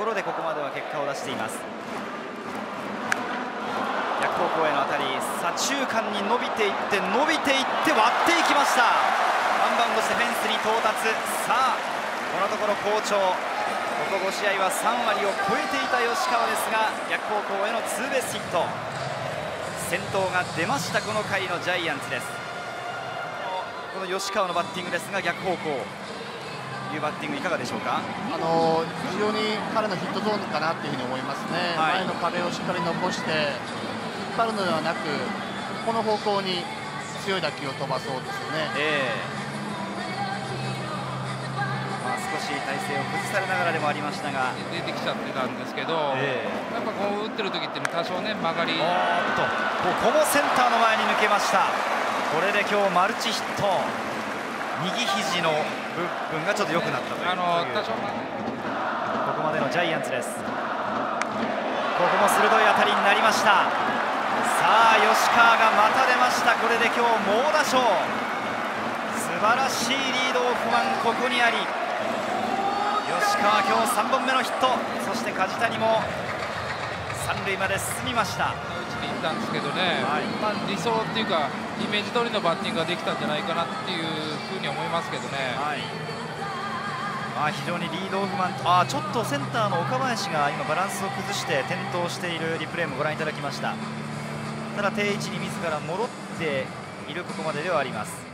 ころでここまでは結果を出しています。逆方向への当たり左中間に伸びていって伸びていって割っていきました。ワンバウンドしてフェンスに到達。さあこのところ好調。ここ5試合は3割を超えていた吉川ですが逆方向へのツーベースヒット。先頭が出ましたこの回のジャイアンツです。この吉川のバッティングですが逆方向。いうバッティングいかがでしょうか？あの常に彼のヒットゾーンかなというふうに思いますね、はい、前の壁をしっかり残して引っ張るのではなくこの方向に強い打球を飛ばそうですよね、えーまあ、少し体勢を崩されながらでもありましたが。出てきちゃってたんですけど、えー、やっぱこう打ってる時って多少ね曲がりおっと。ここもセンターの前に抜けました。これで今日マルチヒット。右肘の部分がちょっと良くなったという。あの多少ここまでのジャイアンツです。ここも鋭い当たりになりました。さあ吉川がまた出ました。これで今日猛打賞。素晴らしいリードオフマンここにあり。吉川今日3本目のヒット。そして梶谷も三塁まで進みました。に行ったんですけどね、はい、まあ、理想っていうかイメージ通りのバッティングができたんじゃないかなっていうふうに思いますけどね。はい。まあ、非常にリードオフマンあちょっとセンターの岡林が今バランスを崩して転倒しているリプレイもご覧いただきました。ただ定位置に自ら戻っているここまでではあります。